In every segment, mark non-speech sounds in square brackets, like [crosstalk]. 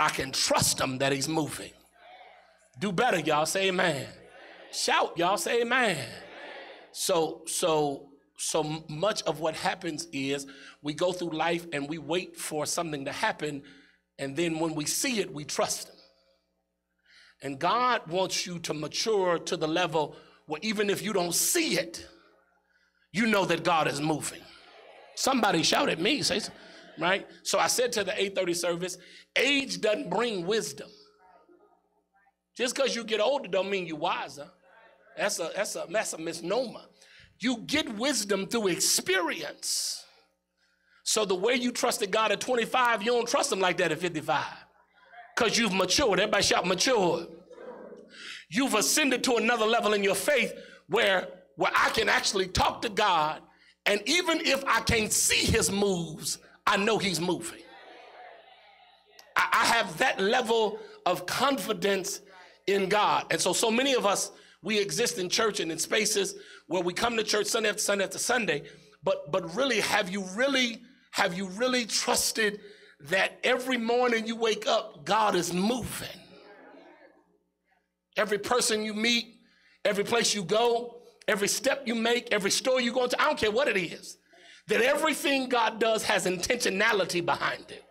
I can trust him that he's moving. Do better, y'all. Say amen. Shout, y'all. Say amen. So, so, so much of what happens is we go through life and we wait for something to happen, and then when we see it, we trust him. And God wants you to mature to the level where even if you don't see it, you know that God is moving. Somebody shout at me, say, right? So I said to the 830 service, age doesn't bring wisdom. Just because you get older don't mean you're wiser. That's a, that's, a, that's a misnomer. You get wisdom through experience. So the way you trusted God at 25, you don't trust him like that at 55 because you've matured. Everybody shout matured. You've ascended to another level in your faith where, where I can actually talk to God, and even if I can't see his moves, I know he's moving. I, have that level of confidence in God. And so, so many of us, we exist in church and in spaces where we come to church Sunday after Sunday after Sunday, but but really, have you really, have you really trusted that every morning you wake up, God is moving. Every person you meet, every place you go, every step you make, every store you go into, I don't care what it is, that everything God does has intentionality behind it.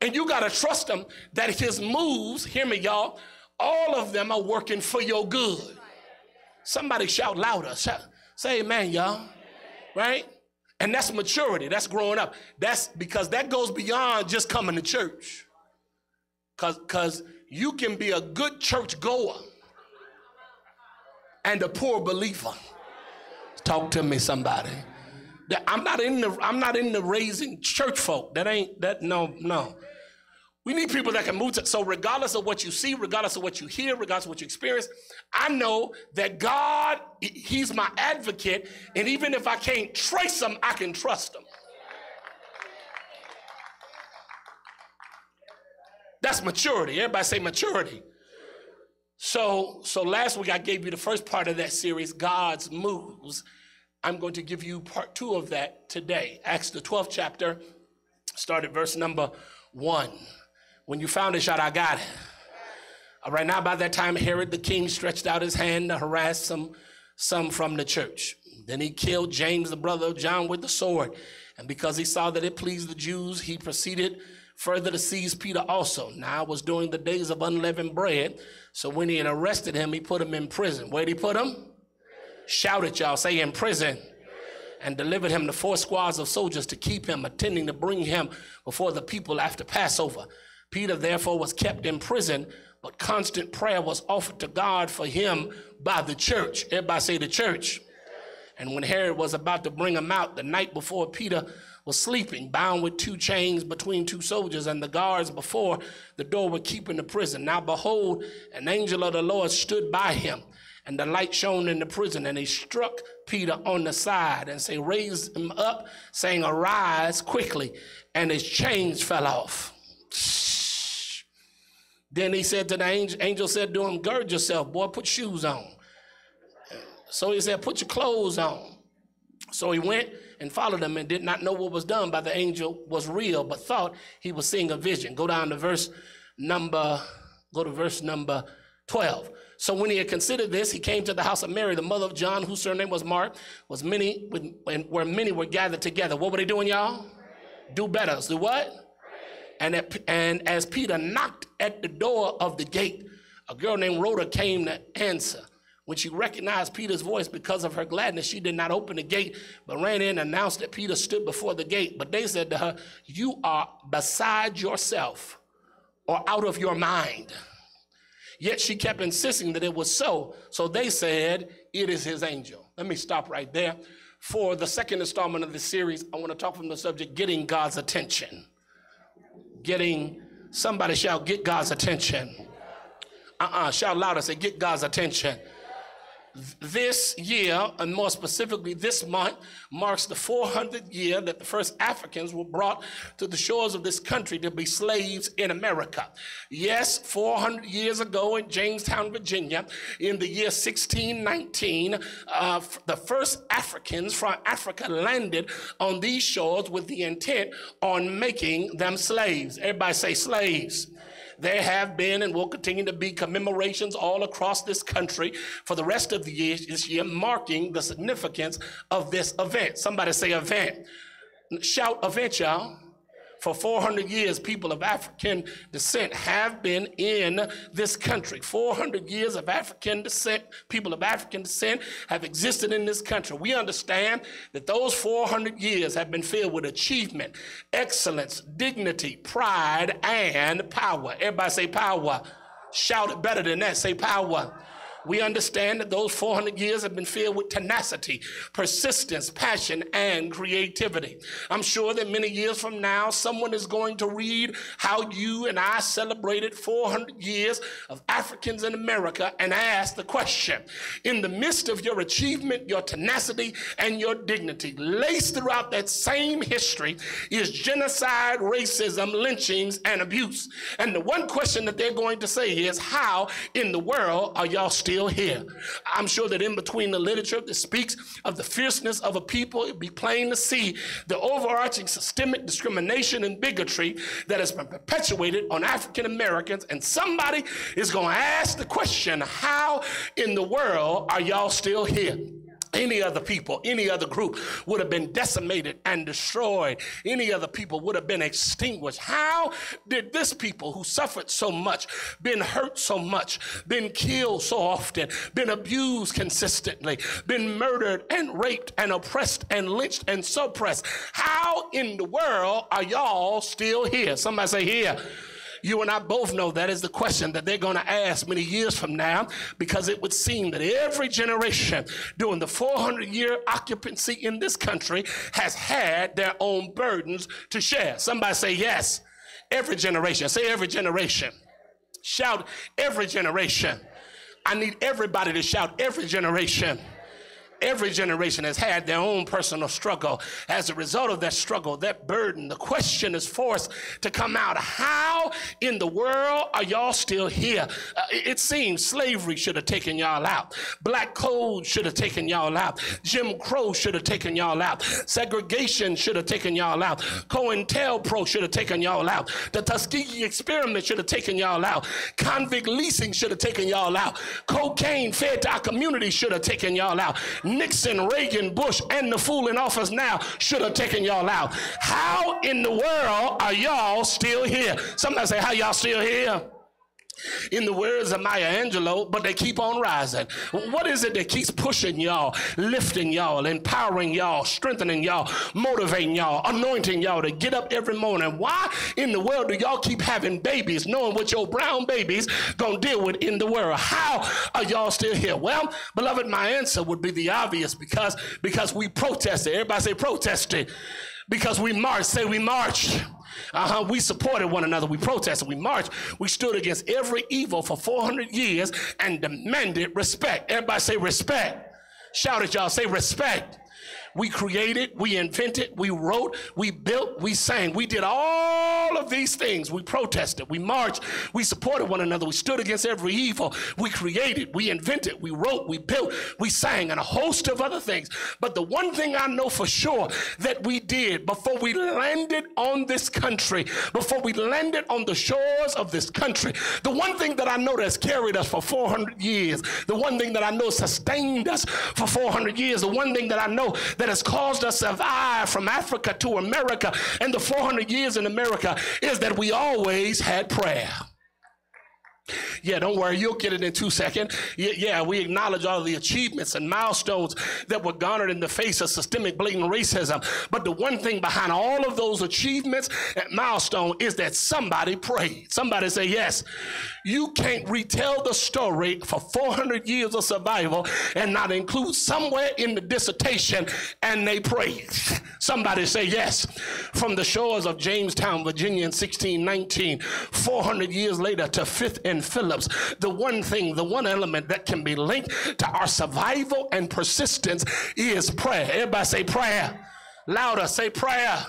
And you got to trust him that his moves, hear me, y'all, all of them are working for your good. Somebody shout louder. Shout, say amen, y'all. Right? And that's maturity. That's growing up. That's because that goes beyond just coming to church. Cause, Cause you can be a good church goer and a poor believer. Talk to me, somebody. I'm not in the I'm not in the raising church folk. That ain't that no, no. We need people that can move to, so regardless of what you see, regardless of what you hear, regardless of what you experience, I know that God, He's my advocate, and even if I can't trace Him, I can trust Him. That's maturity. Everybody say maturity. So, so last week I gave you the first part of that series, God's moves. I'm going to give you part two of that today. Acts the 12th chapter, started verse number one. When you found it, shout, I got it. All right, now by that time, Herod the king stretched out his hand to harass some, some from the church. Then he killed James, the brother of John, with the sword. And because he saw that it pleased the Jews, he proceeded further to seize Peter also. Now it was during the days of unleavened bread. So when he had arrested him, he put him in prison. Where'd he put him? Shout it, y'all. Say in prison. And delivered him to four squads of soldiers to keep him, attending to bring him before the people after Passover. Peter therefore was kept in prison, but constant prayer was offered to God for him by the church. Everybody say the church. And when Herod was about to bring him out the night before Peter was sleeping, bound with two chains between two soldiers, and the guards before the door were keeping the prison. Now behold, an angel of the Lord stood by him, and the light shone in the prison, and he struck Peter on the side and say, raised him up, saying, Arise quickly. And his chains fell off. Then he said to the angel, angel said to him, Gird yourself, boy, put shoes on. So he said, Put your clothes on. So he went and followed him and did not know what was done by the angel was real, but thought he was seeing a vision. Go down to verse number, go to verse number 12. So when he had considered this, he came to the house of Mary, the mother of John, whose surname was Mark, was many, where many were gathered together. What were they doing, y'all? Do better. Do what? And, at, and as Peter knocked at the door of the gate, a girl named Rhoda came to answer. When she recognized Peter's voice because of her gladness, she did not open the gate, but ran in and announced that Peter stood before the gate. But they said to her, You are beside yourself or out of your mind. Yet she kept insisting that it was so. So they said, It is his angel. Let me stop right there. For the second installment of this series, I want to talk from the subject getting God's attention getting, somebody shall get God's attention. Uh-uh, shout louder, say, get God's attention this year, and more specifically this month, marks the 400th year that the first Africans were brought to the shores of this country to be slaves in America. Yes, 400 years ago in Jamestown, Virginia, in the year 1619, uh, the first Africans from Africa landed on these shores with the intent on making them slaves. Everybody say slaves. There have been and will continue to be commemorations all across this country for the rest of the year this year, marking the significance of this event. Somebody say event. Shout event, y'all for 400 years, people of African descent have been in this country. 400 years of African descent, people of African descent have existed in this country. We understand that those 400 years have been filled with achievement, excellence, dignity, pride, and power. Everybody say power. Shout it better than that. Say power we understand that those 400 years have been filled with tenacity, persistence, passion, and creativity. I'm sure that many years from now, someone is going to read how you and I celebrated 400 years of Africans in America and ask the question in the midst of your achievement, your tenacity, and your dignity, laced throughout that same history is genocide, racism, lynchings, and abuse. And the one question that they're going to say is, How in the world are y'all still? Still here. I'm sure that in between the literature that speaks of the fierceness of a people, it'd be plain to see the overarching systemic discrimination and bigotry that has been perpetuated on African Americans. And somebody is going to ask the question, how in the world are y'all still here? Any other people, any other group would have been decimated and destroyed. Any other people would have been extinguished. How did this people who suffered so much, been hurt so much, been killed so often, been abused consistently, been murdered and raped and oppressed and lynched and suppressed, how in the world are y'all still here? Somebody say here. You and I both know that is the question that they're going to ask many years from now because it would seem that every generation during the 400 year occupancy in this country has had their own burdens to share. Somebody say yes. Every generation. Say every generation. Shout every generation. I need everybody to shout every generation every generation has had their own personal struggle. As a result of that struggle, that burden, the question is forced to come out. How in the world are y'all still here? Uh, it seems slavery should have taken y'all out. Black code should have taken y'all out. Jim Crow should have taken y'all out. Segregation should have taken y'all out. COINTELPRO should have taken y'all out. The Tuskegee experiment should have taken y'all out. Convict leasing should have taken y'all out. Cocaine fed to our community should have taken y'all out. Nixon, Reagan, Bush, and the fool in office now should have taken y'all out. How in the world are y'all still here? Somebody say, How y'all still here? In the words of Maya Angelou, but they keep on rising. What is it that keeps pushing y'all, lifting y'all, empowering y'all, strengthening y'all, motivating y'all, anointing y'all to get up every morning? Why in the world do y'all keep having babies, knowing what your brown babies gonna deal with in the world? How are y'all still here? Well, beloved, my answer would be the obvious because because we protested. Everybody say protested. Because we marched. Say we marched. Uh-huh. We supported one another. We protested. We marched. We stood against every evil for 400 years and demanded respect. Everybody say respect. Shout it, y'all. Say respect. We created, we invented, we wrote, we built, we sang. We did all of these things. We protested, we marched, we supported one another, we stood against every evil. We created, we invented, we wrote, we built, we sang, and a host of other things. But the one thing I know for sure that we did before we landed on this country, before we landed on the shores of this country, the one thing that I know that's carried us for 400 years, the one thing that I know sustained us for 400 years, the one thing that I know that has caused us to survive from Africa to America and the 400 years in America is that we always had prayer. Yeah, don't worry, you'll get it in two seconds. Yeah, we acknowledge all the achievements and milestones that were garnered in the face of systemic blatant racism. But the one thing behind all of those achievements and milestone is that somebody prayed. Somebody say yes. You can't retell the story for 400 years of survival and not include somewhere in the dissertation and they prayed. [laughs] Somebody say yes. From the shores of Jamestown, Virginia in 1619, 400 years later to Fifth and Phillips, the one thing, the one element that can be linked to our survival and persistence is prayer. Everybody say prayer. Louder, say prayer.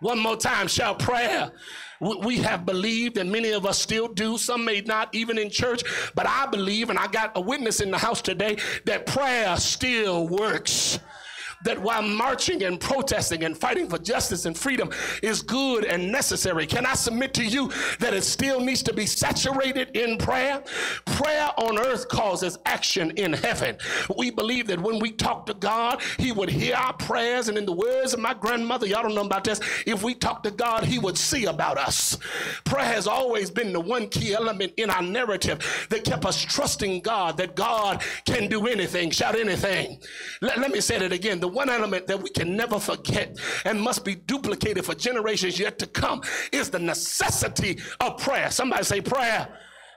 One more time, shout prayer. We have believed, and many of us still do. Some may not, even in church, but I believe, and I got a witness in the house today, that prayer still works that while marching and protesting and fighting for justice and freedom is good and necessary, can I submit to you that it still needs to be saturated in prayer? Prayer on earth causes action in heaven. We believe that when we talk to God, He would hear our prayers. And in the words of my grandmother, y'all don't know about this, if we talk to God, He would see about us. Prayer has always been the one key element in our narrative that kept us trusting God, that God can do anything, shout anything. Let, let me say that again. The one element that we can never forget and must be duplicated for generations yet to come is the necessity of prayer. Somebody say prayer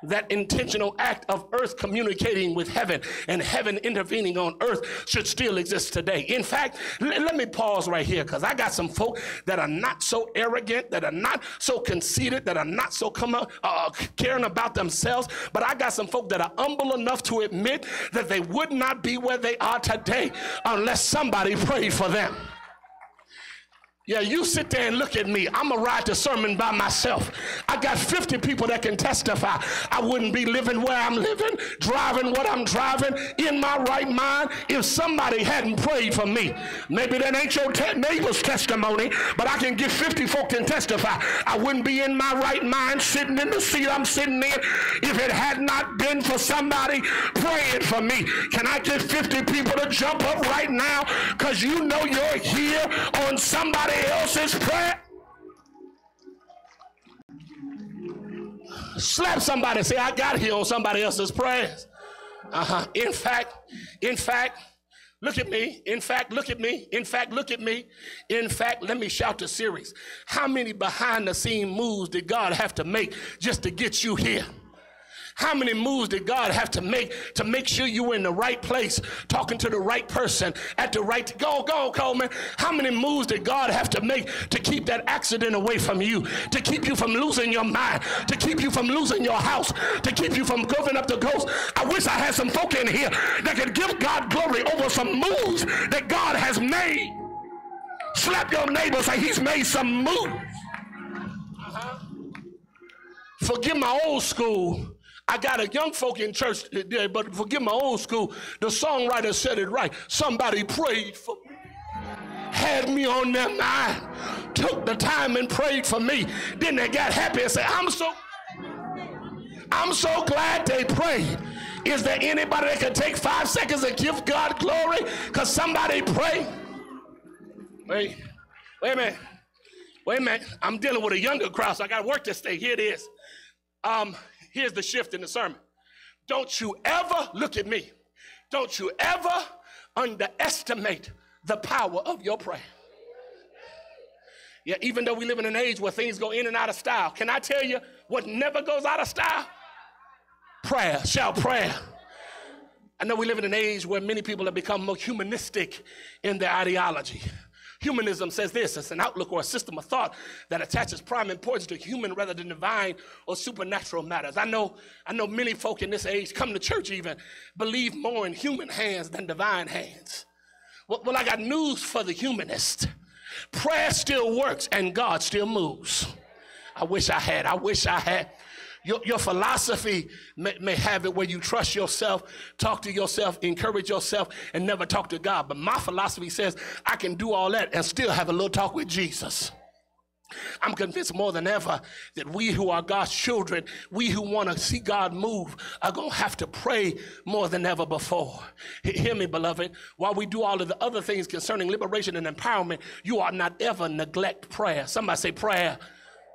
that intentional act of earth communicating with heaven and heaven intervening on earth should still exist today. In fact, l- let me pause right here because I got some folk that are not so arrogant, that are not so conceited, that are not so come up, uh, caring about themselves, but I got some folk that are humble enough to admit that they would not be where they are today unless somebody prayed for them. Yeah, you sit there and look at me. I'm going to write the sermon by myself. I got 50 people that can testify. I wouldn't be living where I'm living, driving what I'm driving, in my right mind if somebody hadn't prayed for me. Maybe that ain't your te- neighbor's testimony, but I can get 50 folk can testify. I wouldn't be in my right mind sitting in the seat I'm sitting in if it had not been for somebody praying for me. Can I get 50 people to jump up right now because you know you're here on somebody else's prayer? Slap somebody, say, I got here on somebody else's prayers. Uh-huh. In fact, in fact, look at me. In fact, look at me. In fact, look at me. In fact, let me shout the series. How many behind the scene moves did God have to make just to get you here? How many moves did God have to make to make sure you were in the right place, talking to the right person at the right go go Coleman? How many moves did God have to make to keep that accident away from you, to keep you from losing your mind, to keep you from losing your house, to keep you from going up the ghost? I wish I had some folk in here that could give God glory over some moves that God has made. Slap your neighbor, say he's made some moves. Uh-huh. Forgive my old school I got a young folk in church today, but forgive my old school. The songwriter said it right. Somebody prayed for me, had me on their mind, took the time and prayed for me. Then they got happy and said, I'm so, I'm so glad they prayed. Is there anybody that can take five seconds and give God glory? Because somebody prayed. Wait, wait a minute. Wait a minute. I'm dealing with a younger crowd, so I got to work this thing. Here it is. Um, Here's the shift in the sermon. Don't you ever look at me. Don't you ever underestimate the power of your prayer. Yeah, even though we live in an age where things go in and out of style, can I tell you what never goes out of style? Prayer. Shout prayer. I know we live in an age where many people have become more humanistic in their ideology. Humanism says this it's an outlook or a system of thought that attaches prime importance to human rather than divine or supernatural matters. I know, I know many folk in this age come to church even believe more in human hands than divine hands. Well, well I got news for the humanist. Prayer still works and God still moves. I wish I had. I wish I had. Your, your philosophy may, may have it where you trust yourself, talk to yourself, encourage yourself, and never talk to God. But my philosophy says I can do all that and still have a little talk with Jesus. I'm convinced more than ever that we who are God's children, we who want to see God move, are going to have to pray more than ever before. Hear me, beloved. While we do all of the other things concerning liberation and empowerment, you are not ever neglect prayer. Somebody say prayer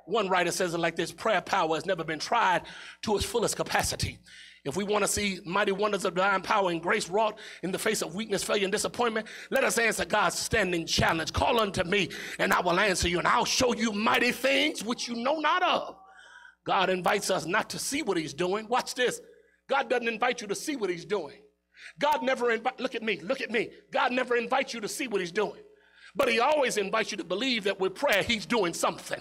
one writer says it like this prayer power has never been tried to its fullest capacity. If we want to see mighty wonders of divine power and grace wrought in the face of weakness, failure, and disappointment, let us answer God's standing challenge. Call unto me, and I will answer you, and I'll show you mighty things which you know not of. God invites us not to see what He's doing. Watch this. God doesn't invite you to see what He's doing. God never invite. Look at me. Look at me. God never invites you to see what He's doing, but He always invites you to believe that with prayer He's doing something.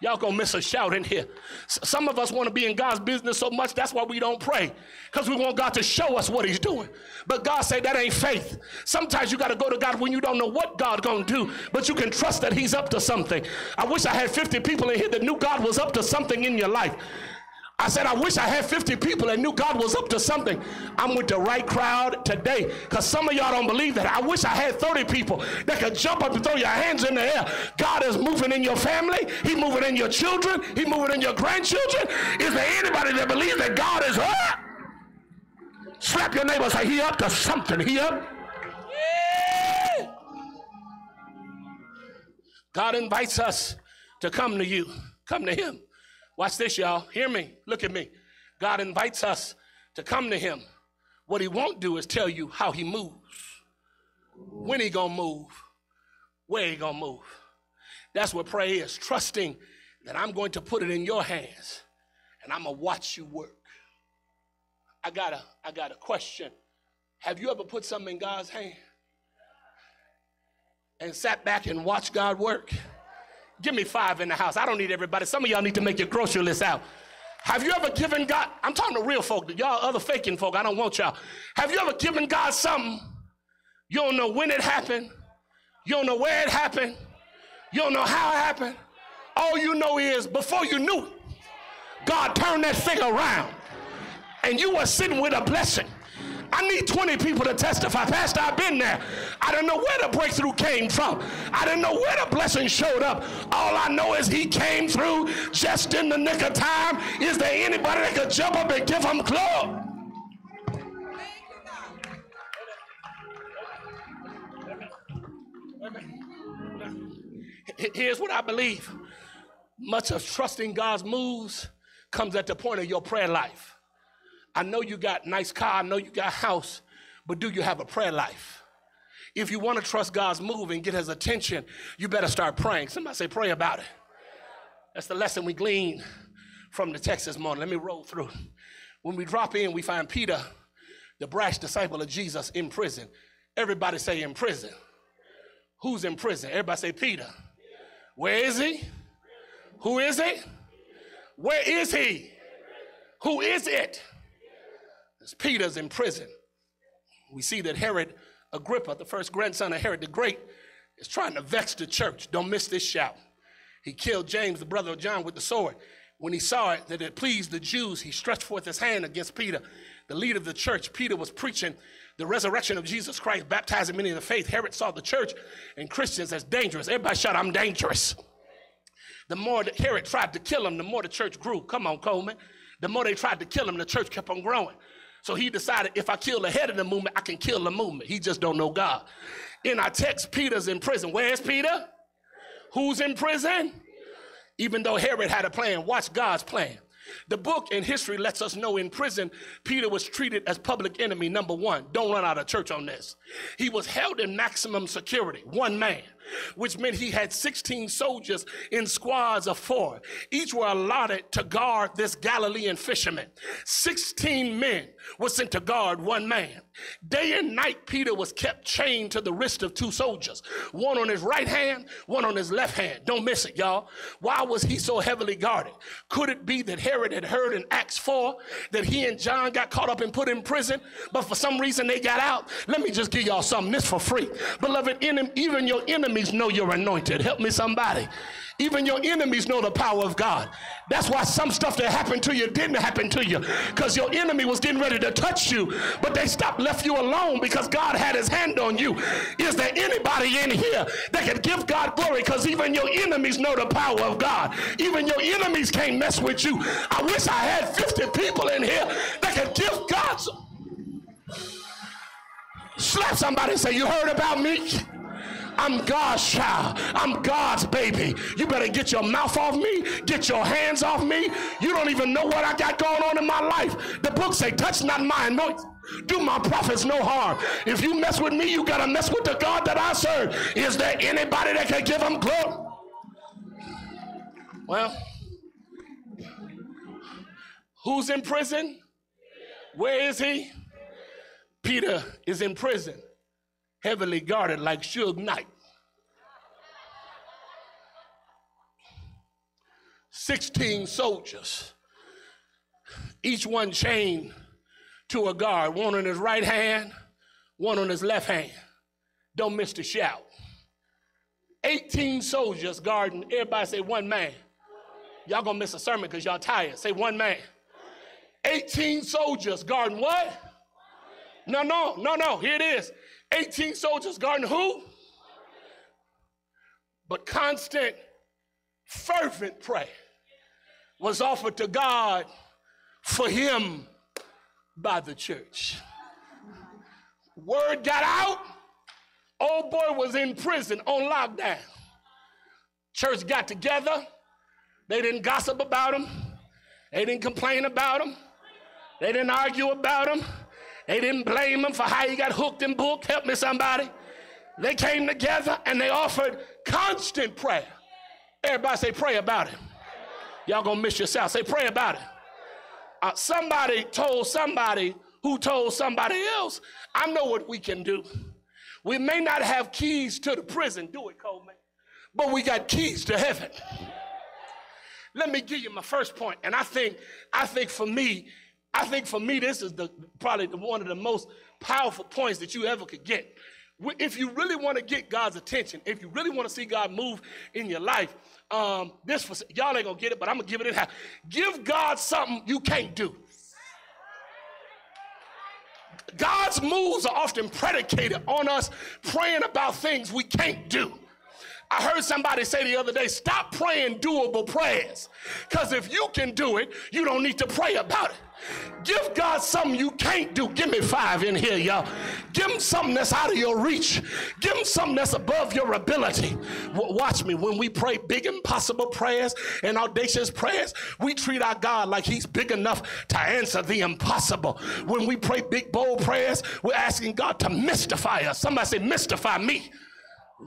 Y'all gonna miss a shout in here. Some of us want to be in God's business so much, that's why we don't pray. Because we want God to show us what He's doing. But God said that ain't faith. Sometimes you gotta go to God when you don't know what God gonna do, but you can trust that He's up to something. I wish I had 50 people in here that knew God was up to something in your life. I said, I wish I had 50 people that knew God was up to something. I'm with the right crowd today because some of y'all don't believe that. I wish I had 30 people that could jump up and throw your hands in the air. God is moving in your family. He moving in your children. He moving in your grandchildren. Is there anybody that believes that God is up? Slap your neighbor say, he up to something. He up. God invites us to come to you. Come to him. Watch this, y'all. Hear me. Look at me. God invites us to come to him. What he won't do is tell you how he moves, when he gonna move, where he gonna move. That's what prayer is, trusting that I'm going to put it in your hands and I'm gonna watch you work. I got a, I got a question. Have you ever put something in God's hand and sat back and watched God work? Give me five in the house. I don't need everybody. Some of y'all need to make your grocery list out. Have you ever given God, I'm talking to real folk, y'all other faking folk, I don't want y'all. Have you ever given God something? You don't know when it happened. You don't know where it happened. You don't know how it happened. All you know is before you knew God turned that thing around and you were sitting with a blessing. I need 20 people to testify. Pastor, I've been there. I don't know where the breakthrough came from. I didn't know where the blessing showed up. All I know is he came through just in the nick of time. Is there anybody that could jump up and give him glory? Here's what I believe. Much of trusting God's moves comes at the point of your prayer life. I know you got nice car, I know you got a house, but do you have a prayer life? If you want to trust God's move and get his attention, you better start praying. Somebody say, pray about it. That's the lesson we glean from the text this morning. Let me roll through. When we drop in, we find Peter, the brash disciple of Jesus, in prison. Everybody say in prison. Who's in prison? Everybody say Peter. Where is he? Who is he? Where is he? Who is it? As Peter's in prison, we see that Herod Agrippa, the first grandson of Herod the Great, is trying to vex the church. Don't miss this shout. He killed James, the brother of John, with the sword. When he saw it, that it pleased the Jews, he stretched forth his hand against Peter, the leader of the church. Peter was preaching the resurrection of Jesus Christ, baptizing many in the faith. Herod saw the church and Christians as dangerous. Everybody shout, I'm dangerous. The more that Herod tried to kill him, the more the church grew. Come on, Coleman. The more they tried to kill him, the church kept on growing. So he decided if I kill the head of the movement, I can kill the movement. He just don't know God. In our text, Peter's in prison. Where's Peter? Who's in prison? Even though Herod had a plan, watch God's plan. The book in history lets us know in prison, Peter was treated as public enemy number one. Don't run out of church on this. He was held in maximum security, one man which meant he had 16 soldiers in squads of four. Each were allotted to guard this Galilean fisherman. 16 men were sent to guard one man. Day and night, Peter was kept chained to the wrist of two soldiers, one on his right hand, one on his left hand. Don't miss it, y'all. Why was he so heavily guarded? Could it be that Herod had heard in Acts 4 that he and John got caught up and put in prison, but for some reason they got out? Let me just give y'all something this for free. Beloved, even your enemies know you're anointed. Help me, somebody. Even your enemies know the power of God. That's why some stuff that happened to you didn't happen to you because your enemy was getting ready to touch you, but they stopped, left you alone because God had his hand on you. Is there anybody in here that can give God glory because even your enemies know the power of God? Even your enemies can't mess with you. I wish I had 50 people in here that could give God. Slap somebody and say, You heard about me? I'm God's child. I'm God's baby. You better get your mouth off me, get your hands off me. You don't even know what I got going on in my life. The book say, touch not my anointing. Do my prophets no harm. If you mess with me, you gotta mess with the God that I serve. Is there anybody that can give him glory? Well, who's in prison? Where is he? Peter is in prison heavily guarded like Suge Knight. 16 soldiers, each one chained to a guard, one on his right hand, one on his left hand. Don't miss the shout. 18 soldiers guarding, everybody say one man. Y'all gonna miss a sermon because y'all tired. Say one man. 18 soldiers guarding what? No, no, no, no. Here it is. 18 soldiers guarding who? But constant, fervent prayer was offered to God for him by the church. Word got out. Old boy was in prison on lockdown. Church got together. They didn't gossip about him. They didn't complain about him. They didn't argue about him. They didn't blame him for how he got hooked and booked. Help me, somebody. They came together and they offered constant prayer. Everybody say, pray about it. Y'all gonna miss yourself. Say, pray about it. Uh, somebody told somebody who told somebody else, I know what we can do. We may not have keys to the prison, do it, Coleman, but we got keys to heaven. Let me give you my first point, and I think, I think for me, I think for me, this is the probably one of the most powerful points that you ever could get. If you really want to get God's attention, if you really want to see God move in your life, um, this y'all ain't gonna get it, but I'm gonna give it in half. Give God something you can't do. God's moves are often predicated on us praying about things we can't do. I heard somebody say the other day, stop praying doable prayers. Because if you can do it, you don't need to pray about it. Give God something you can't do. Give me five in here, y'all. Give him something that's out of your reach. Give him something that's above your ability. W- watch me. When we pray big, impossible prayers and audacious prayers, we treat our God like he's big enough to answer the impossible. When we pray big, bold prayers, we're asking God to mystify us. Somebody say, mystify me.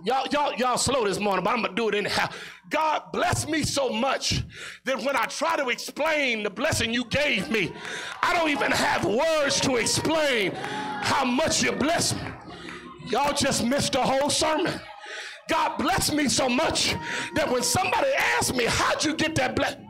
Y'all, y'all, y'all slow this morning, but I'm gonna do it anyhow. God bless me so much that when I try to explain the blessing you gave me, I don't even have words to explain how much you bless me. Y'all just missed the whole sermon. God bless me so much that when somebody asks me, How'd you get that blessing?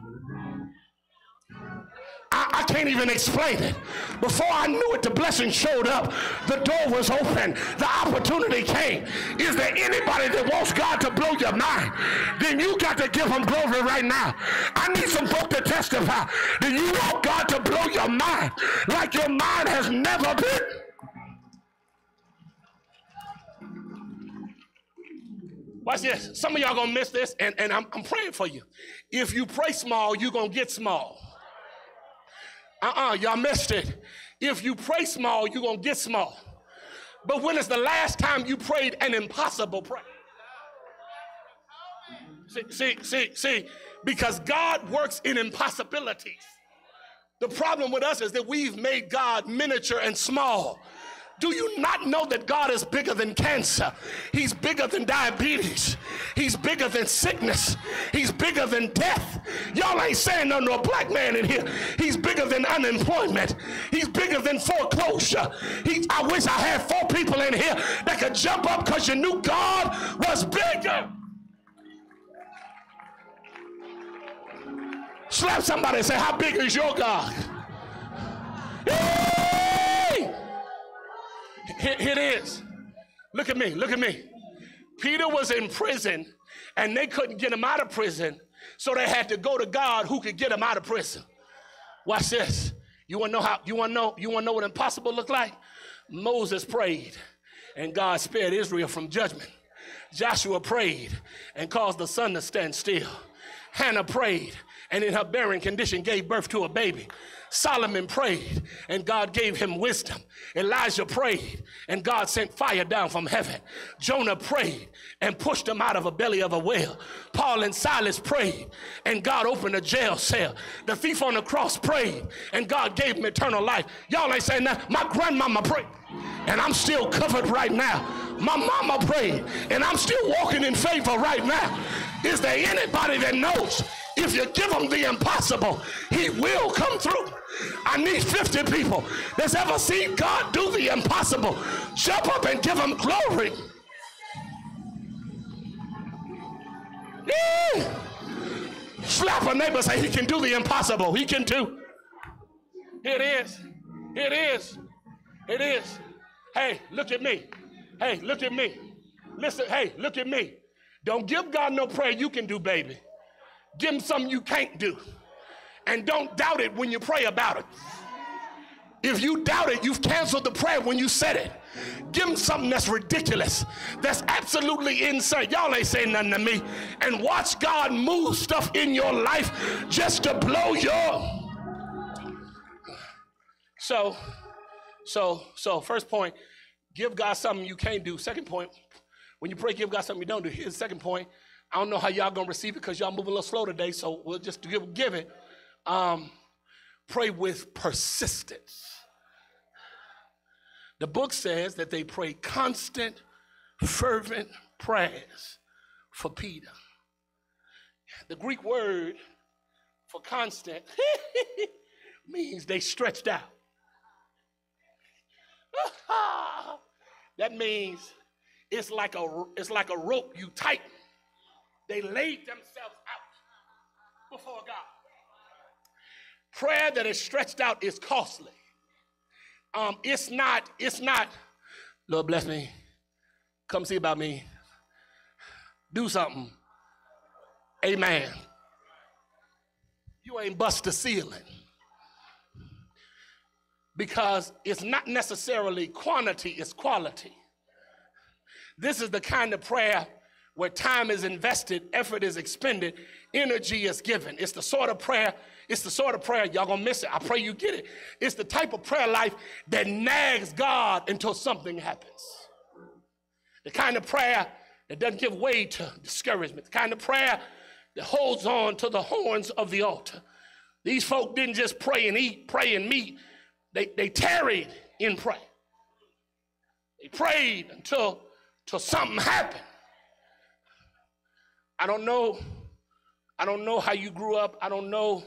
I, can't even explain it. Before I knew it, the blessing showed up. The door was open. The opportunity came. Is there anybody that wants God to blow your mind? Then you got to give him glory right now. I need some folk to testify. Do you want God to blow your mind like your mind has never been? Watch this. Some of y'all gonna miss this, and, and I'm, I'm praying for you. If you pray small, you're gonna get small. Uh-uh, y'all missed it. If you pray small, you're going to get small. But when is the last time you prayed an impossible prayer? See, see, see, see, because God works in impossibilities. The problem with us is that we've made God miniature and small. Do you not know that God is bigger than cancer? He's bigger than diabetes. He's bigger than sickness. He's bigger than death. Y'all ain't saying nothing to a black man in here. He's bigger than unemployment. He's bigger than foreclosure. He, I wish I had four people in here that could jump up because you knew God was bigger. Slap somebody and say, How big is your God? It is. Look at me, look at me. Peter was in prison and they couldn't get him out of prison, so they had to go to God who could get him out of prison. Watch this. You want to know how you want to know you want to know what impossible looked like? Moses prayed and God spared Israel from judgment. Joshua prayed and caused the sun to stand still. Hannah prayed and in her barren condition gave birth to a baby. Solomon prayed and God gave him wisdom. Elijah prayed and God sent fire down from heaven. Jonah prayed and pushed him out of a belly of a whale. Paul and Silas prayed and God opened a jail cell. The thief on the cross prayed and God gave him eternal life. Y'all ain't saying that. My grandmama prayed and I'm still covered right now. My mama prayed and I'm still walking in favor right now. Is there anybody that knows if you give him the impossible, he will come through? I need 50 people that's ever seen God do the impossible. Jump up and give him glory. Yeah. Slap a neighbor, say he can do the impossible. He can do. It is. It is. It is. Hey, look at me. Hey, look at me. Listen, hey, look at me. Don't give God no prayer you can do, baby. Give him something you can't do. And don't doubt it when you pray about it. If you doubt it, you've canceled the prayer when you said it. Give them something that's ridiculous, that's absolutely insane. Y'all ain't saying nothing to me. And watch God move stuff in your life just to blow your. So, so, so, first point, give God something you can't do. Second point, when you pray, give God something you don't do. Here's the second point. I don't know how y'all gonna receive it because y'all moving a little slow today, so we'll just give, give it. Um, pray with persistence. The book says that they prayed constant, fervent prayers for Peter. The Greek word for constant [laughs] means they stretched out. [laughs] that means it's like a it's like a rope you tighten. They laid themselves out before God. Prayer that is stretched out is costly. Um, it's not, it's not, Lord bless me, come see about me, do something. Amen. You ain't bust the ceiling. Because it's not necessarily quantity, it's quality. This is the kind of prayer where time is invested, effort is expended, energy is given. It's the sort of prayer it's the sort of prayer, y'all gonna miss it. I pray you get it. It's the type of prayer life that nags God until something happens. The kind of prayer that doesn't give way to discouragement. The kind of prayer that holds on to the horns of the altar. These folk didn't just pray and eat, pray and meet. They, they tarried in prayer. They prayed until, until something happened. I don't know. I don't know how you grew up. I don't know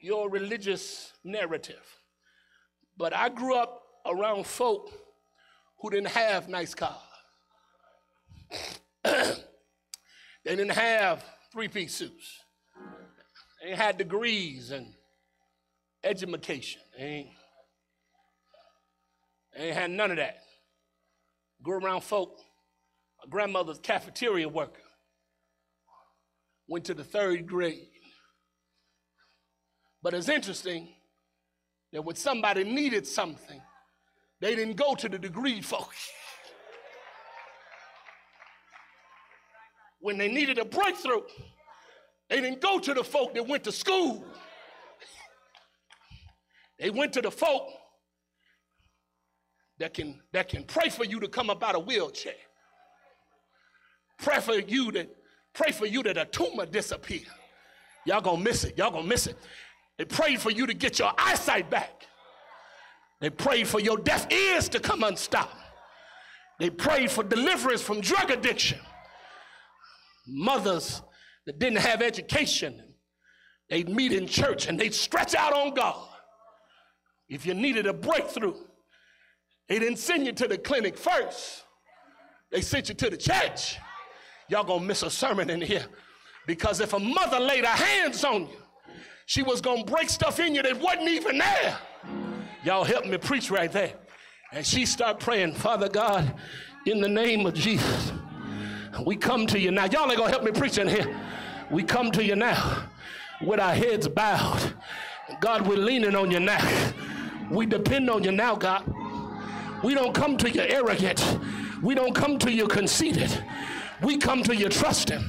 your religious narrative. But I grew up around folk who didn't have nice cars. [clears throat] they didn't have three-piece suits. They had degrees and education. They ain't, they ain't had none of that. Grew around folk. My grandmother's cafeteria worker. Went to the third grade. But it's interesting that when somebody needed something, they didn't go to the degree folk. when they needed a breakthrough, they didn't go to the folk that went to school. They went to the folk that can, that can pray for you to come up out of wheelchair. Pray for you that pray for you that a tumor disappear. Y'all gonna miss it. Y'all gonna miss it. They prayed for you to get your eyesight back. They prayed for your deaf ears to come unstopped. They prayed for deliverance from drug addiction. Mothers that didn't have education, they'd meet in church and they'd stretch out on God. If you needed a breakthrough, they didn't send you to the clinic first. They sent you to the church. Y'all gonna miss a sermon in here. Because if a mother laid her hands on you, she was to break stuff in you that wasn't even there. Y'all help me preach right there. And she started praying, Father God, in the name of Jesus, we come to you now. Y'all ain't to help me preach in here. We come to you now with our heads bowed. God, we're leaning on you now. We depend on you now, God. We don't come to you arrogant. We don't come to you conceited. We come to you trusting.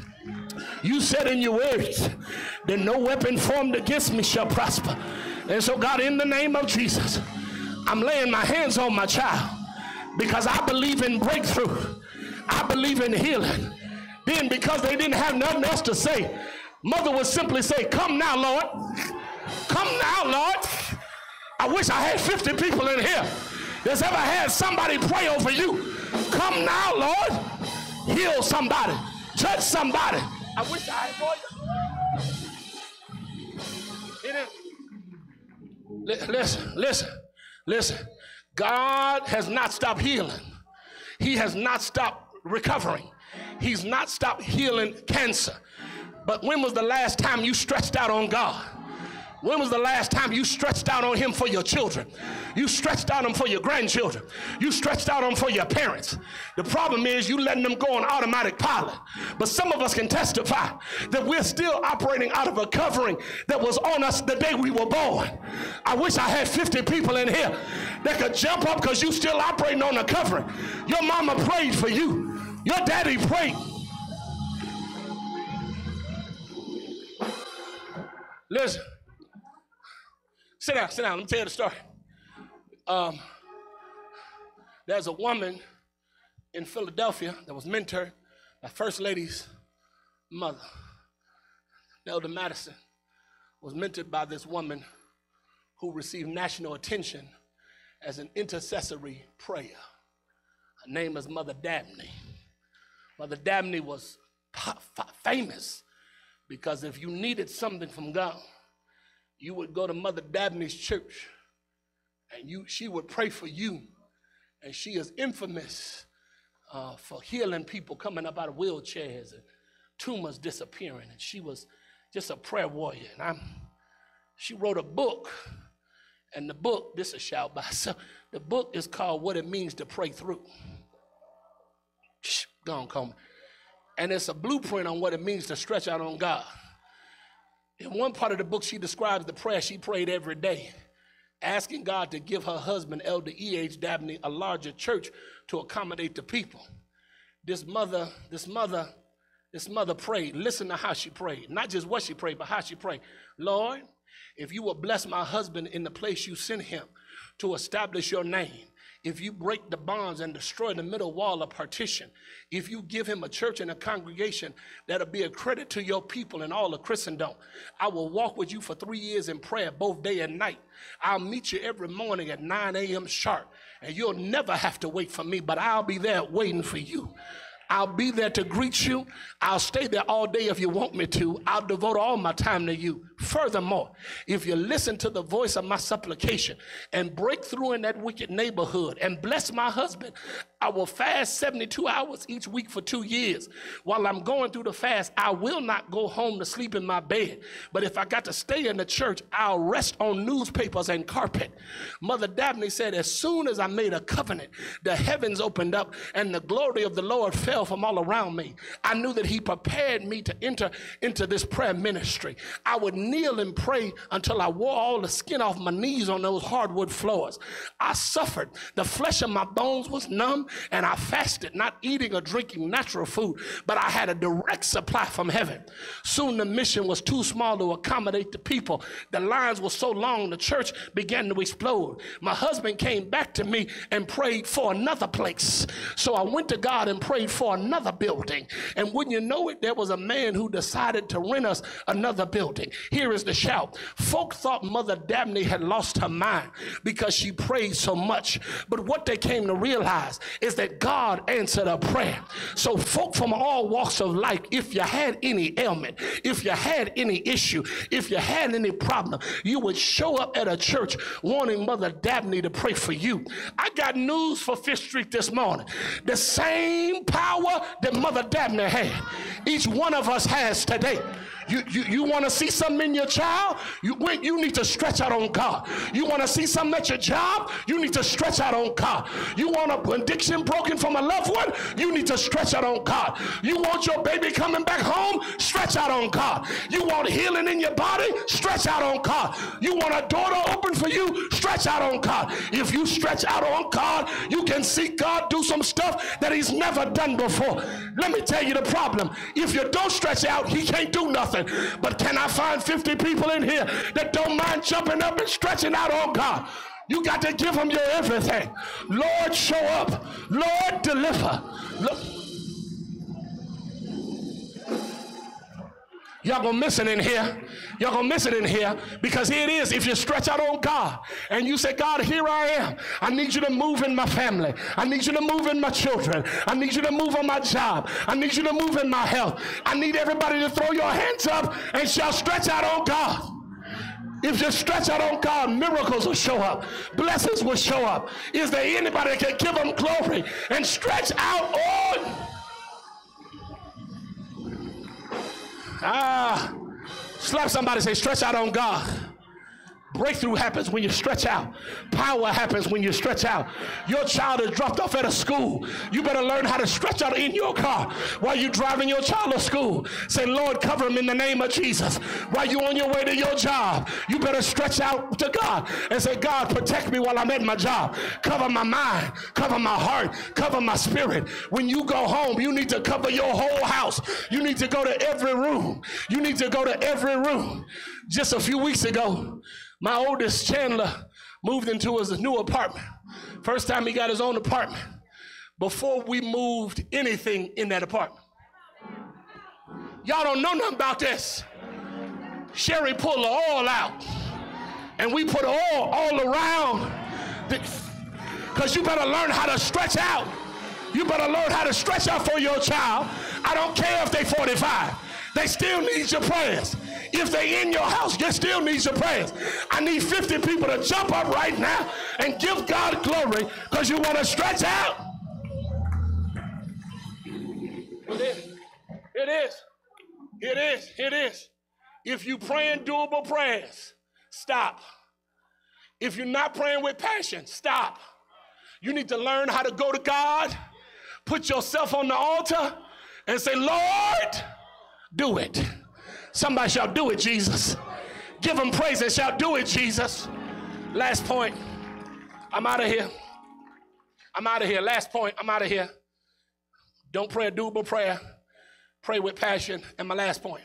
You said in your words that no weapon formed against me shall prosper. And so, God, in the name of Jesus, I'm laying my hands on my child because I believe in breakthrough. I believe in healing. Then, because they didn't have nothing else to say, mother would simply say, Come now, Lord. Come now, Lord. I wish I had 50 people in here that's ever had somebody pray over you. Come now, Lord. Heal somebody, touch somebody, I wish I had more. Listen, listen, listen. God has not stopped healing. He has not stopped recovering. He's not stopped healing cancer. But when was the last time you stretched out on God? When was the last time you stretched out on him for your children? You stretched out on him for your grandchildren. You stretched out on him for your parents. The problem is you letting them go on automatic pilot. But some of us can testify that we're still operating out of a covering that was on us the day we were born. I wish I had 50 people in here that could jump up because you still operating on a covering. Your mama prayed for you. Your daddy prayed. Listen. Sit down, sit down. Let me tell you the story. Um, there's a woman in Philadelphia that was mentored by First Lady's mother. Nelda Madison was mentored by this woman who received national attention as an intercessory prayer. Her name is Mother Dabney. Mother Dabney was famous because if you needed something from God, you would go to Mother Dabney's church and you, she would pray for you. And she is infamous uh, for healing people coming up out of wheelchairs and tumors disappearing. And she was just a prayer warrior. And I'm, she wrote a book. And the book, this is shout by [laughs] so the book is called What It Means to Pray Through. Go on, come. And it's a blueprint on what it means to stretch out on God. In one part of the book, she describes the prayer she prayed every day, asking God to give her husband, Elder E.H. Dabney, a larger church to accommodate the people. This mother, this mother, this mother prayed. Listen to how she prayed. Not just what she prayed, but how she prayed. Lord, if you will bless my husband in the place you sent him to establish your name, if you break the bonds and destroy the middle wall of partition, if you give him a church and a congregation that'll be a credit to your people and all of Christendom, I will walk with you for three years in prayer, both day and night. I'll meet you every morning at 9 a.m. sharp, and you'll never have to wait for me, but I'll be there waiting for you. I'll be there to greet you. I'll stay there all day if you want me to. I'll devote all my time to you. Furthermore, if you listen to the voice of my supplication and break through in that wicked neighborhood and bless my husband, I will fast 72 hours each week for two years. While I'm going through the fast, I will not go home to sleep in my bed. But if I got to stay in the church, I'll rest on newspapers and carpet. Mother Dabney said, As soon as I made a covenant, the heavens opened up and the glory of the Lord fell from all around me. I knew that He prepared me to enter into this prayer ministry. I would kneel and pray until I wore all the skin off my knees on those hardwood floors. I suffered. The flesh of my bones was numb, and I fasted, not eating or drinking natural food, but I had a direct supply from heaven. Soon the mission was too small to accommodate the people. The lines were so long, the church began to explode. My husband came back to me and prayed for another place. So I went to God and prayed for another building. And when you know it, there was a man who decided to rent us another building. Here is the shout. Folk thought Mother Dabney had lost her mind because she prayed so much. But what they came to realize is that God answered her prayer. So, folk from all walks of life, if you had any ailment, if you had any issue, if you had any problem, you would show up at a church wanting Mother Dabney to pray for you. I got news for Fifth Street this morning. The same power that Mother Dabney had, each one of us has today. You, you, you want to see something in your child? You, you need to stretch out on God. You want to see something at your job? You need to stretch out on God. You want a addiction broken from a loved one? You need to stretch out on God. You want your baby coming back home? Stretch out on God. You want healing in your body? Stretch out on God. You want a door to open for you? Stretch out on God. If you stretch out on God, you can see God do some stuff that He's never done before. Let me tell you the problem. If you don't stretch out, He can't do nothing nothing. But can I find 50 people in here that don't mind jumping up and stretching out on God? You got to give them your everything. Lord, show up. Lord, deliver. Look. Y'all gonna miss it in here. Y'all gonna miss it in here because here it is. If you stretch out on God and you say, God, here I am. I need you to move in my family. I need you to move in my children. I need you to move on my job. I need you to move in my health. I need everybody to throw your hands up and shall stretch out on God. If you stretch out on God, miracles will show up. Blessings will show up. Is there anybody that can give them glory and stretch out on? Ah. Slap somebody say, stretch out on God. Breakthrough happens when you stretch out. Power happens when you stretch out. Your child is dropped off at a school. You better learn how to stretch out in your car while you're driving your child to school. Say, Lord, cover him in the name of Jesus. While you're on your way to your job, you better stretch out to God and say, God, protect me while I'm at my job. Cover my mind, cover my heart, cover my spirit. When you go home, you need to cover your whole house. You need to go to every room. You need to go to every room. Just a few weeks ago, my oldest Chandler moved into his new apartment. First time he got his own apartment. Before we moved anything in that apartment. Y'all don't know nothing about this. Sherry pulled the oil out. And we put oil all around. Because you better learn how to stretch out. You better learn how to stretch out for your child. I don't care if they 45. They still need your prayers. If they in your house, you still need your prayers. I need 50 people to jump up right now and give God glory because you want to stretch out. It is. It is. It is. It is. If you praying doable prayers, stop. If you're not praying with passion, stop. You need to learn how to go to God, put yourself on the altar, and say, Lord, do it. Somebody shall do it, Jesus. Give him praise and shall do it, Jesus. Last point. I'm out of here. I'm out of here. Last point. I'm out of here. Don't pray a doable prayer. Pray with passion. And my last point.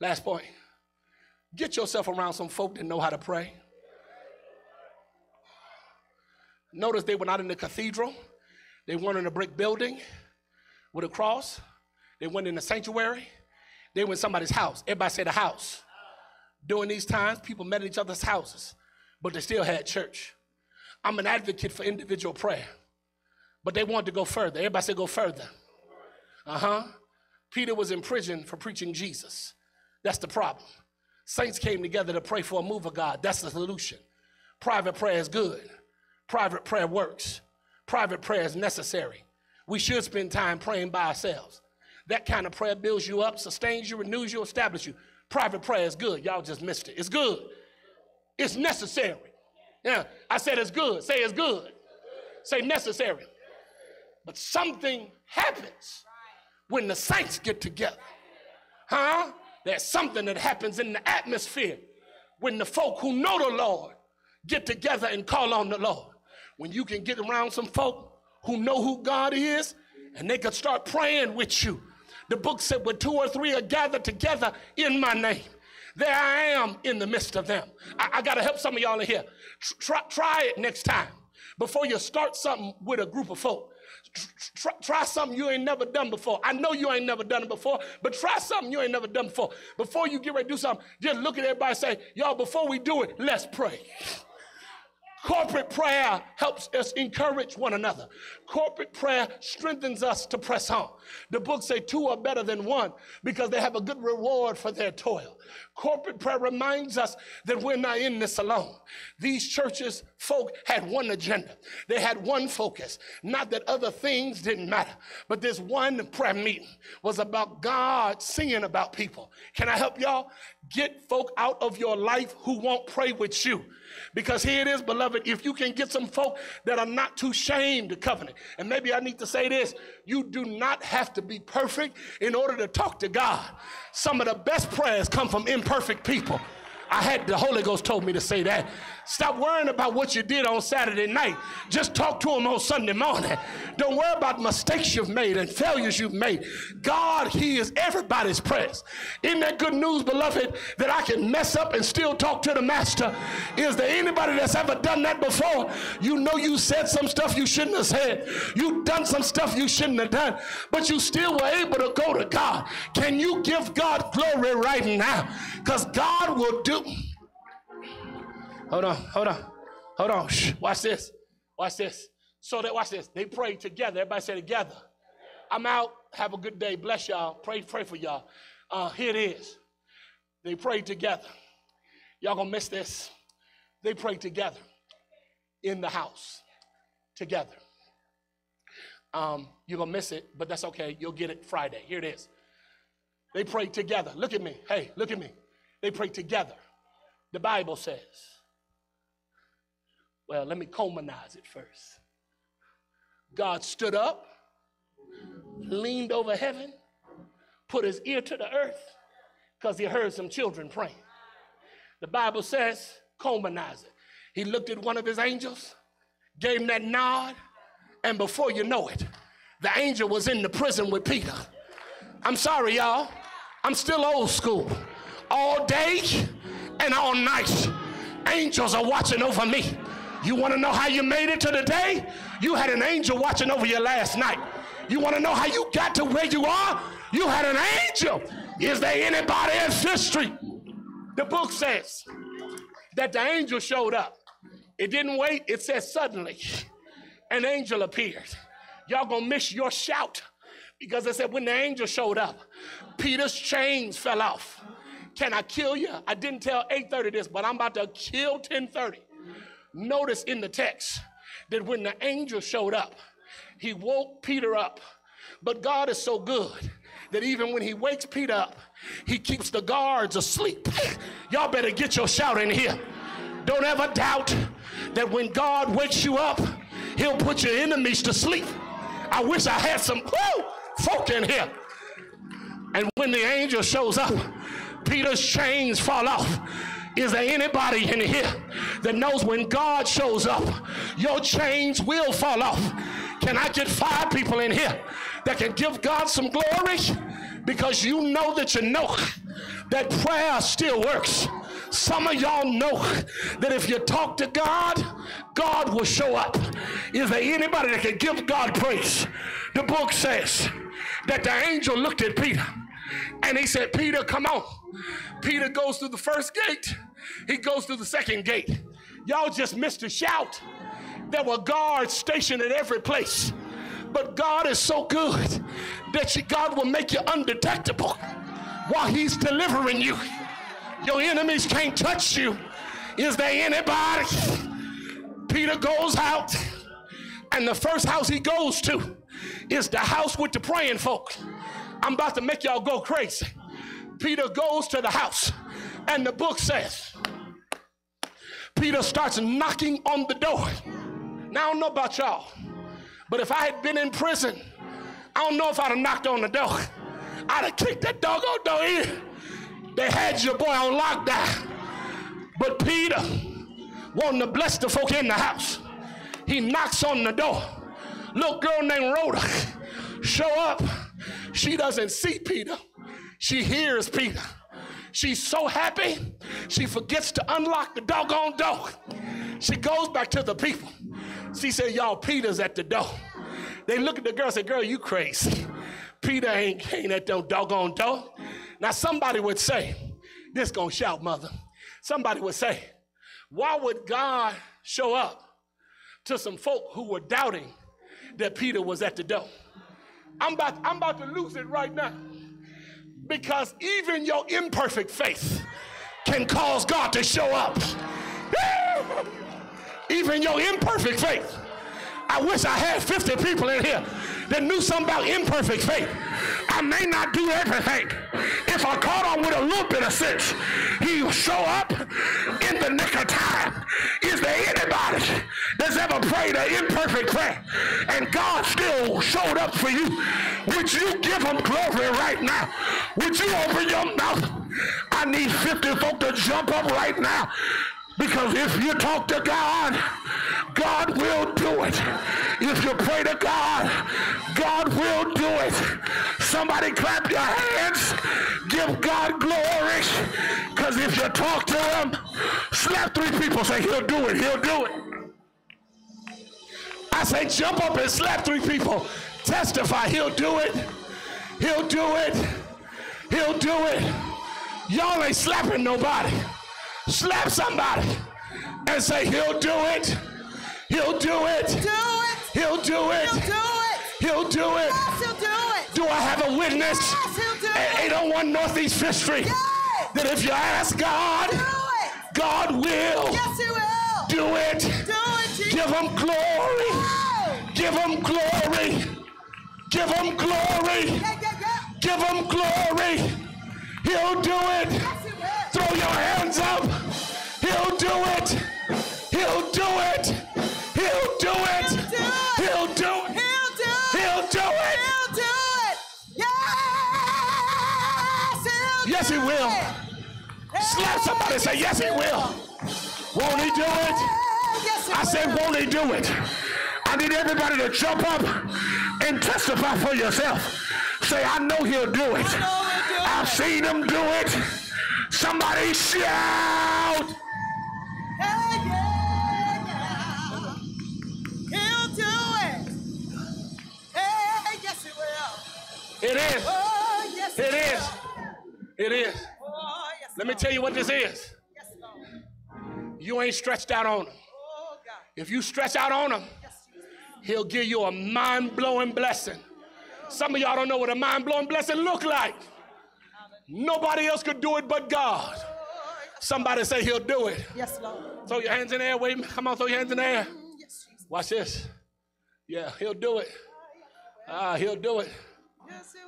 Last point. Get yourself around some folk that know how to pray. Notice they were not in the cathedral. They weren't in a brick building with a cross. They went in the sanctuary. They went somebody's house. Everybody said a house. During these times, people met at each other's houses, but they still had church. I'm an advocate for individual prayer, but they wanted to go further. Everybody said go further. Uh huh. Peter was in prison for preaching Jesus. That's the problem. Saints came together to pray for a move of God. That's the solution. Private prayer is good. Private prayer works. Private prayer is necessary. We should spend time praying by ourselves. That kind of prayer builds you up, sustains you, renews you, establishes you. Private prayer is good. Y'all just missed it. It's good. It's necessary. Yeah, I said it's good. Say it's good. Say necessary. But something happens when the saints get together. Huh? There's something that happens in the atmosphere when the folk who know the Lord get together and call on the Lord. When you can get around some folk who know who God is and they can start praying with you the book said, when two or three are gathered together in my name, there I am in the midst of them. I, I got to help some of y'all in here. Try, try it next time. Before you start something with a group of folk, try, try, something you ain't never done before. I know you ain't never done it before, but try something you ain't never done before. Before you get ready to do something, just look at everybody and say, y'all, before we do it, let's pray. Corporate prayer helps us encourage one another. Corporate prayer strengthens us to press on. The book say two are better than one because they have a good reward for their toil. Corporate prayer reminds us that we're not in this alone. These churches, folk had one agenda. They had one focus. Not that other things didn't matter, but this one prayer meeting was about God singing about people. Can I help y'all? Get folk out of your life who won't pray with you. Because here it is, beloved, if you can get some folk that are not too shamed to covenant, and maybe I need to say this you do not have to be perfect in order to talk to God. Some of the best prayers come from imperfect people. I had the Holy Ghost told me to say that. Stop worrying about what you did on Saturday night. Just talk to him on Sunday morning. Don't worry about mistakes you've made and failures you've made. God hears everybody's prayers. Isn't that good news, beloved, that I can mess up and still talk to the master? Is there anybody that's ever done that before? You know you said some stuff you shouldn't have said. You've done some stuff you shouldn't have done, but you still were able to go to God. Can you give God glory right now? Because God will do Hold on, hold on, hold on. Shh, watch this. Watch this. So that watch this. They prayed together. Everybody say together. I'm out. Have a good day. Bless y'all. Pray, pray for y'all. Uh, here it is. They prayed together. Y'all gonna miss this. They prayed together in the house. Together. Um, you're gonna miss it, but that's okay. You'll get it Friday. Here it is. They prayed together. Look at me. Hey, look at me. They pray together. The Bible says. Well, let me communize it first. God stood up, leaned over heaven, put his ear to the earth because he heard some children praying. The Bible says, communize it. He looked at one of his angels, gave him that nod, and before you know it, the angel was in the prison with Peter. I'm sorry, y'all. I'm still old school. All day and all night, angels are watching over me. You want to know how you made it to today? You had an angel watching over you last night. You want to know how you got to where you are? You had an angel. Is there anybody in history? The book says that the angel showed up. It didn't wait, it says suddenly an angel appeared. Y'all gonna miss your shout because it said when the angel showed up, Peter's chains fell off. Can I kill you? I didn't tell 8:30 this, but I'm about to kill 10:30. Notice in the text that when the angel showed up, he woke Peter up. But God is so good that even when he wakes Peter up, he keeps the guards asleep. [laughs] Y'all better get your shout in here. Don't ever doubt that when God wakes you up, he'll put your enemies to sleep. I wish I had some whoo, folk in here. And when the angel shows up, Peter's chains fall off. Is there anybody in here that knows when God shows up, your chains will fall off? Can I get five people in here that can give God some glory? Because you know that you know that prayer still works. Some of y'all know that if you talk to God, God will show up. Is there anybody that can give God praise? The book says that the angel looked at Peter and he said, Peter, come on. Peter goes through the first gate, he goes through the second gate. Y'all just missed a shout. There were guards stationed at every place. But God is so good that you, God will make you undetectable while He's delivering you. Your enemies can't touch you. Is there anybody? Peter goes out, and the first house he goes to is the house with the praying folk. I'm about to make y'all go crazy. Peter goes to the house, and the book says, Peter starts knocking on the door. Now, I don't know about y'all, but if I had been in prison, I don't know if I'd have knocked on the door. I'd have kicked that doggone door in. They had your boy on lockdown. But Peter, wanting to bless the folk in the house, he knocks on the door. Little girl named Rhoda show up. She doesn't see Peter. She hears Peter. She's so happy, she forgets to unlock the doggone door. She goes back to the people. She said, Y'all, Peter's at the door. They look at the girl and say, Girl, you crazy. Peter ain't, ain't at the doggone door. Now, somebody would say, This gonna shout, mother. Somebody would say, Why would God show up to some folk who were doubting that Peter was at the door? I'm about, I'm about to lose it right now. Because even your imperfect faith can cause God to show up. [laughs] even your imperfect faith. I wish I had 50 people in here that knew something about imperfect faith. I may not do everything. If I caught on with a little bit of sense, he'll show up in the nick of time. Is there anybody that's ever prayed an imperfect prayer and God still showed up for you? Would you give him glory right now? Would you open your mouth? I need 50 folk to jump up right now. Because if you talk to God, God will do it. If you pray to God, God will do it. Somebody clap your hands. Give God glory. Because if you talk to him, slap three people, say, he'll do it, he'll do it. I say, jump up and slap three people. Testify, he'll do it. He'll do it. He'll do it. Y'all ain't slapping nobody. Slap somebody and say, He'll do it. He'll do it. Do it. He'll do it. He'll do it. He'll do it. Yes, he'll do it. Do I have a witness Yes, he'll do at it. 801 Northeast Fifth Street Yes. that if you ask God, Do it. God will Yes, he will. do it. Do it, Jesus. Give him glory. Give him glory. Give him glory. Yeah, yeah, yeah. Give him glory. He'll do it. Yes. Throw your hands up. He'll do it. He'll do it. He'll do it. He'll do it. He'll do it. He'll do it. He'll do it. Yes. Yes, he will. Slap somebody say, Yes, he will. Won't he do it? Yes, I said. Won't he do it? I need everybody to jump up and testify for yourself. Say, I know he'll do it. I know he'll do it. I've seen him do it. Somebody shout. Hey, yeah, yeah. He'll do it. Hey, yes, he will. It is. Oh, yes, It is. It is. Oh, yes, Let me tell you what this is. Yes, You ain't stretched out on him. Oh. If you stretch out on him, Yes, he'll give you a mind-blowing blessing. Some of y'all don't know what a mind-blowing blessing look like. Nobody else could do it but God. Somebody say he'll do it. Yes, Lord. Throw your hands in the air. Wait, come on, throw your hands in the air. Yes, Jesus. Watch this. Yeah, he'll do it. Ah, he'll do it.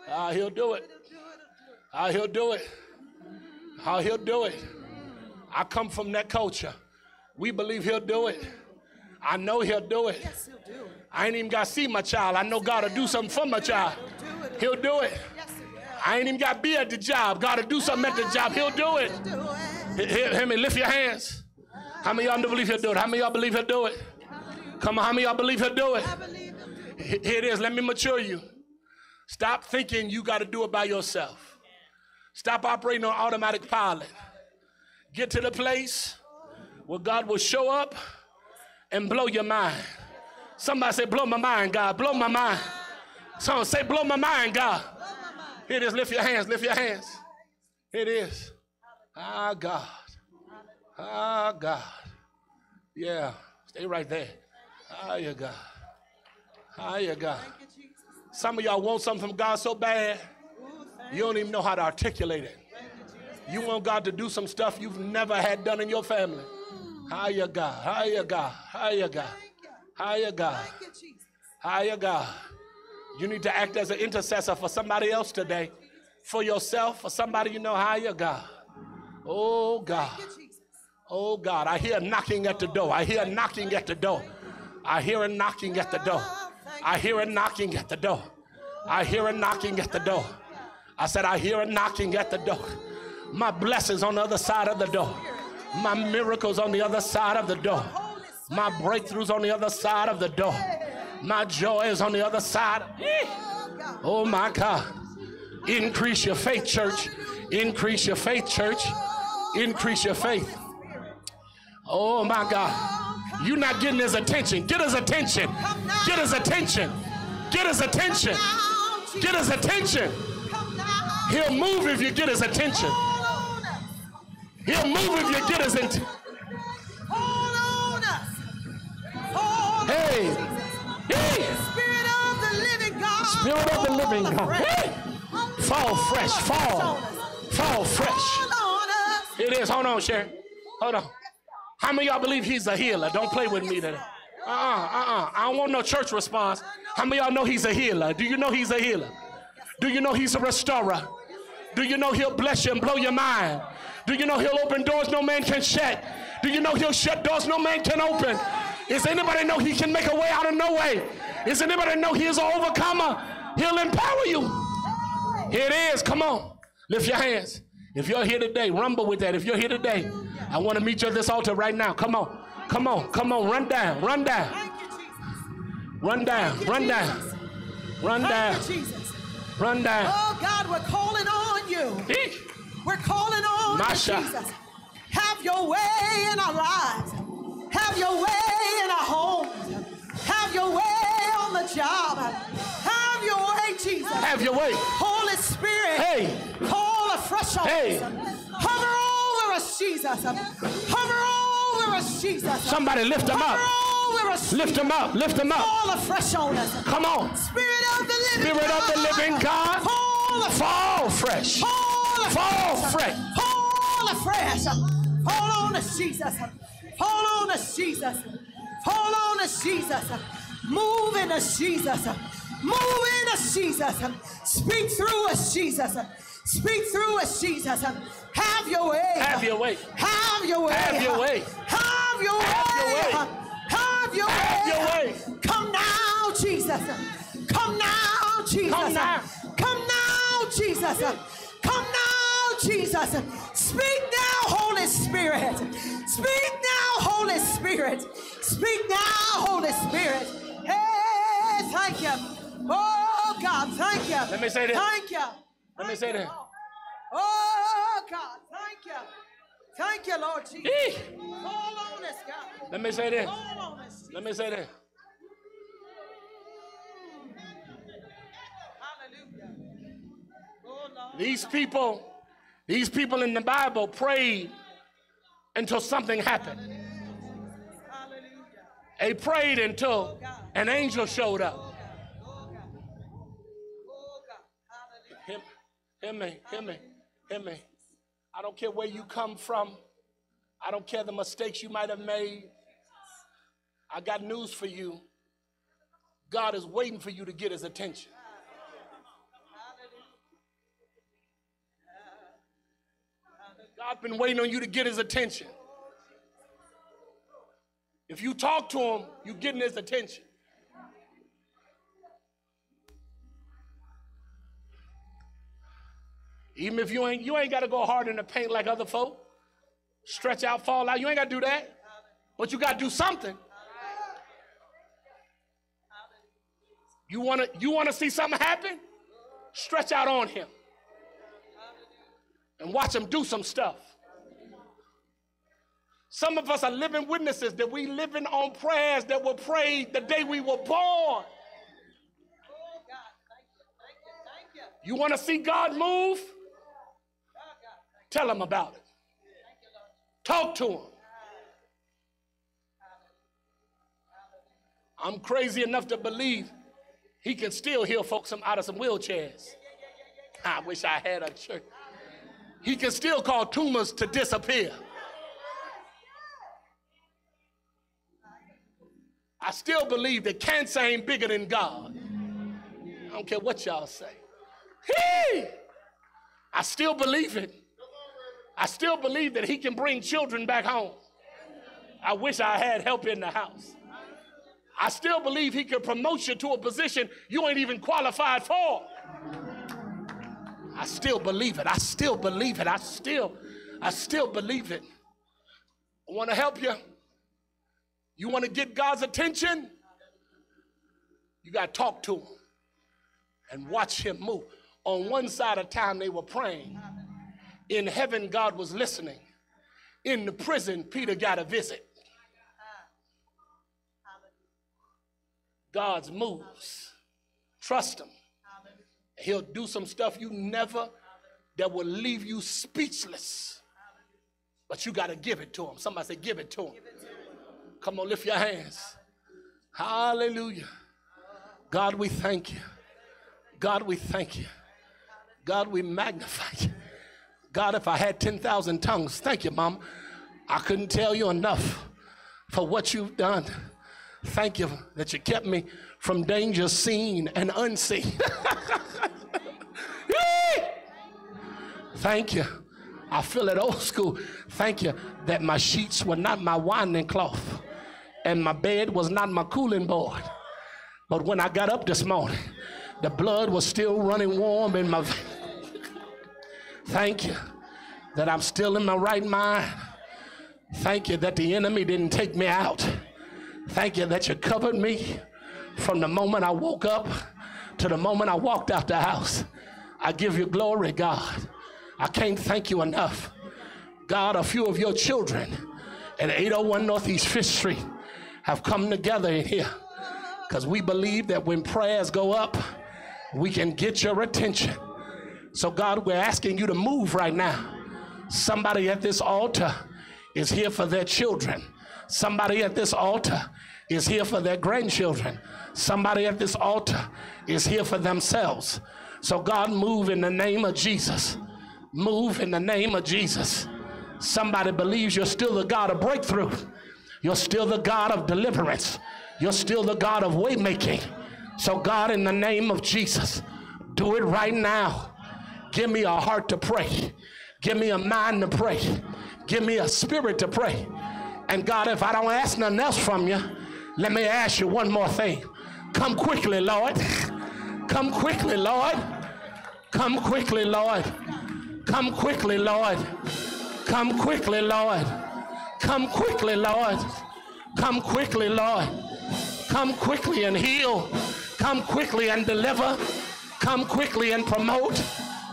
Ah, he'll do it. He'll do it. He'll do it. Ah, he'll do it. Ah, he'll do it. I come from that culture. We believe he'll do it. I know he'll do it. Yes, he'll do it. I ain't even got to see my child. I know God will do something for my child. Do it. He'll do it. Yes. I ain't even got to be at the job. God will do something at the job. He'll do it. Hear, me, lift your hands. How many of y'all believe he'll do it? How many of y'all believe he'll do it? Come on, how many of y'all believe he'll do it? Believe he'll do it. Here it is. Let me mature you. Stop thinking you got to do it by yourself. Stop operating on automatic pilot. Get to the place where God will show up and blow your mind. Somebody say, blow my mind, God. Blow my mind. Someone say, blow my mind, God. Here it is. Lift your hands. Lift your hands. Here it is. Ah, God. Ah, God. Yeah. Stay right there. Ah, your God. Ah, your God. Thank you, Jesus. Some of y'all want something from God so bad, you don't even know how to articulate it. you, want God to do some stuff you've never had done in your family. Higher God, higher God, higher God, Thank you. higher God, Thank you, Jesus. higher God. You need to act as an intercessor for somebody else today, for yourself, for somebody you know, higher God. Oh God, oh God, I hear knocking at the door. I hear knocking at the door. I hear a knocking at the door. I hear a knocking at the door. I hear a knocking at the door. I said, I hear a knocking at the door. My blessings on the other side of the door. My miracles on the other side of the door. My breakthroughs on the other side of the door. My joy is on the other side. Oh, my God. Increase your faith, church. Increase your faith, church. Increase your faith. Oh my God. You're not getting his attention. Get his attention. Get his attention. Get his attention. Get his attention. He'll move if you get his attention. Hold on us. He'll move if you get his attention. Hold on us. Hold Hey. on, Jesus. Hey. Spirit of the living fall God. Hey. Fall fresh. Fall. Fall fresh. Hold on us. It is. Hold on, Sharon. Hold on. How many of y'all believe he's a healer? Don't play with me today. Uh-uh, uh-uh. I don't want no church response. How many of y'all know he's a healer? Do you know he's a healer? Do you know he's a restorer? Do you know he'll bless you and blow your mind? Do you know he'll open doors no man can shut? Do you know he'll shut doors no man can open? Is anybody know he can make a way out of no way? Is anybody know he is an overcomer? He'll empower you. Here it is. Come on. Lift your hands. If you're here today, rumble with that. If you're here today, I want to meet you at this altar right now. Come on. Come on. Come on. Run down. Run down. Thank you, Jesus. Run down. Run down. Run down. Thank you, Jesus. Run down. Oh, God, we're calling on you. Eek. We're calling on you, Masha. Jesus. Have your way in our lives. Have your way in our homes. Have your way on the job. Have your way, Jesus. Have your way. Holy Spirit. Hey. Call a fresh on Hey. us. Hover over us, Jesus. Hover over us, Jesus. Somebody lift them up. Hover over us. Lift them up. Lift them up. Call afresh on us. Come on. Spirit of the living Spirit of the living God. Fall. Fall fresh. Fall afresh. Fall fresh. Fall afresh. Fall on us, Jesus. Fall on us, Jesus. Fall on us, Jesus. Move in us, Jesus. Move in us, Jesus. Speak through us, Jesus. Speak through us, Jesus. Have your way. Have your way. Have your way. Have your way. Have your way. Have your way. Have your Have way. your way. Come now, Jesus. Come now, Jesus. Come now. Come now, Jesus. Come now, Jesus. Speak now, Holy Spirit. Speak now, Holy Spirit. Speak now, Holy Spirit. Hey, thank you. Oh, God, thank you. Let me say this. Thank you. Let me say this. Oh, God, thank you. Thank you, Lord Jesus. Eeh. Fall on us, God. Let me say this. Fall on us. Let me say this. Hallelujah. Oh. These people, these people in the Bible prayed until something happened. Hallelujah. They prayed until oh, an angel showed up. Hear me, hear me, hear me. I don't care where you come from. I don't care the mistakes you might have made. I got news for you. God is waiting for you to get his attention. God's been waiting on you to get his attention. If you talk to him, you're getting his attention. Even if you ain't you ain't got to go hard in the paint like other folk. Stretch out, fall out. You ain't got to do that. But you got to do something. You want to you want to see something happen? Stretch out on him. And watch him do some stuff. Some of us are living witnesses that we living on prayers that were prayed the day we were born. Oh. You want to see God move? Tell him about it. Talk to him. I'm crazy enough to believe he can still heal folks out of some wheelchairs. I wish I had a church. He can still call tumors to disappear. I still believe that cancer ain't bigger than God. I don't care what y'all say. Hey! I still believe it. I still believe that he can bring children back home. I wish I had help in the house. I still believe he could promote you to a position you ain't even qualified for. I still believe it. I still believe it. I still, I still believe it. I want to help you. You want to get God's attention? You got to talk to him and watch him move. On one side of town, they were praying. In heaven, God was listening. In the prison, Peter got a visit. God's moves. Trust him. He'll do some stuff you never, that will leave you speechless. But you got to give it to him. Somebody say, give it to him. Come on, lift your hands. Hallelujah. God, we thank you. God, we thank you. God, we magnify you. God, if I had 10,000 tongues, thank you, Mom. I couldn't tell you enough for what you've done. Thank you that you kept me from danger seen and unseen. [laughs] Thank you. I feel it old school. Thank you that my sheets were not my winding cloth and my bed was not my cooling board. But when I got up this morning, the blood was still running warm in my veins. Thank you that I'm still in my right mind. Thank you that the enemy didn't take me out. Thank you that you covered me from the moment I woke up to the moment I walked out the house. I give you glory, God. I can't thank you enough. God, a few of your children at 801 Northeast Fifth Street have come together in here because we believe that when prayers go up, we can get your attention. So, God, we're asking you to move right now. Somebody at this altar is here for their children. Somebody at this altar is here for their grandchildren. Somebody at this altar is here for themselves. So, God, move in the name of Jesus. Move in the name of Jesus. Somebody believes you're still the God of breakthrough. You're still the God of deliverance. You're still the God of waymaking. So, God, in the name of Jesus, do it right now. Give me a heart to pray. Give me a mind to pray. Give me a spirit to pray. And God, if I don't ask nothing else from you, let me ask you one more thing. Come quickly, Lord. Come quickly, Lord. Come quickly, Lord. Come quickly, Lord. Come quickly, Lord. Come quickly, Lord. Come quickly, Lord. Come quickly and heal. Come quickly and deliver. Come quickly and promote.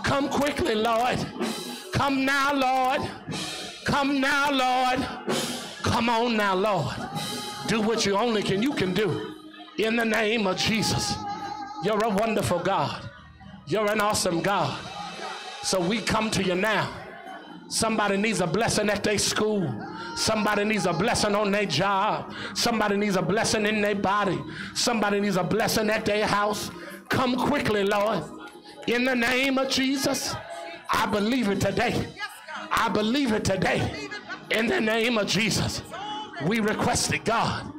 Come quickly, Lord. Come now, Lord. Come now, Lord. Come on now, Lord. Do what you only can you can do. In the name of Jesus. You're a wonderful God. You're an awesome God. So we come to you now. Somebody needs a blessing at their school. Somebody needs a blessing on their job. Somebody needs a blessing in their body. Somebody needs a blessing at their house. Come quickly, Lord. In the name of Jesus, I believe it today. I believe it today. In the name of Jesus, we request it, God.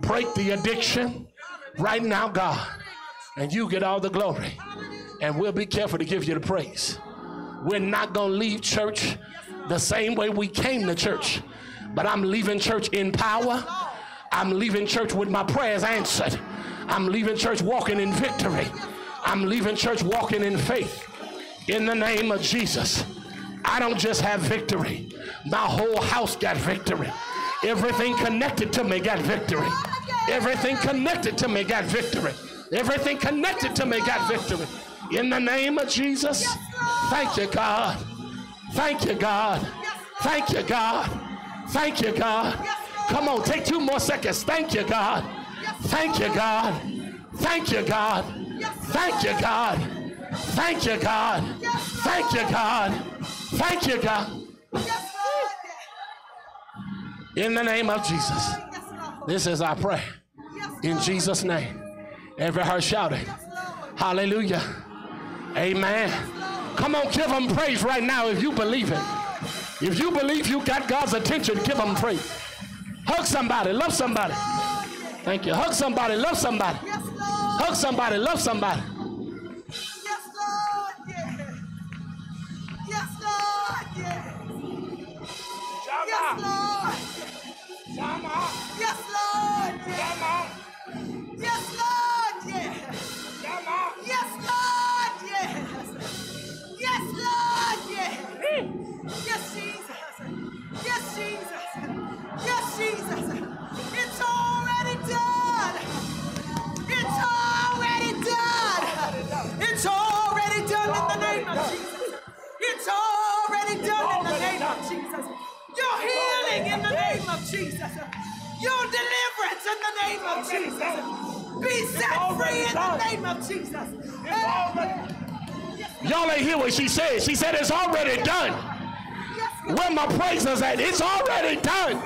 Break the addiction right now, God. And you get all the glory. And we'll be careful to give you the praise. We're not going to leave church the same way we came to church. But I'm leaving church in power. I'm leaving church with my prayers answered. I'm leaving church walking in victory. I'm leaving church walking in faith. In the name of Jesus. I don't just have victory, my whole house got victory. Everything connected to me got victory. Everything connected to me got victory. Everything connected to me got victory. In the name of Jesus, thank you, God. Thank you, God. Thank you, God. Thank you, God. Come on, take two more seconds. Thank you, God. Thank you, God. Thank you, God. Thank you, God. Thank you, God. Thank you, God. Thank you, God. In the name of Jesus. This is our prayer. In Jesus' name. Every heart shouted. Hallelujah. Amen. Come on, give them praise right now if you believe it. If you believe you got God's attention, give them praise. Hug somebody, love somebody. Thank you. Hug somebody, love somebody. Hug somebody, love somebody. She said. It's already done. Where my praise is at, it's already done.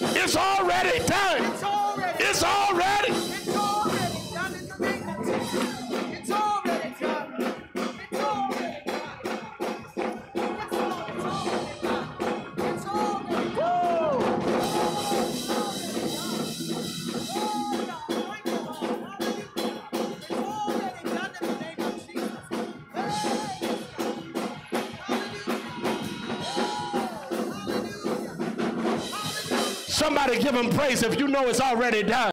It's already done. It's already him praise if you know it's already done.